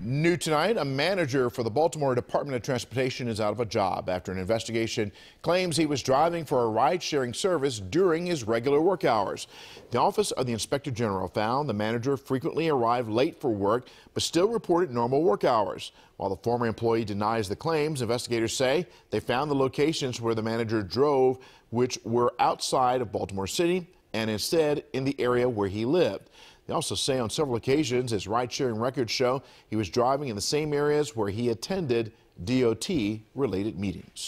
New tonight, a manager for the Baltimore Department of Transportation is out of a job after an investigation claims he was driving for a ride-sharing service during his regular work hours. The Office of the Inspector General found the manager frequently arrived late for work but still reported normal work hours. While the former employee denies the claims, investigators say they found the locations where the manager drove, which were outside of Baltimore City and instead in the area where he lived. They also say on several occasions his ride-sharing records show he was driving in the same areas where he attended DOT-related meetings.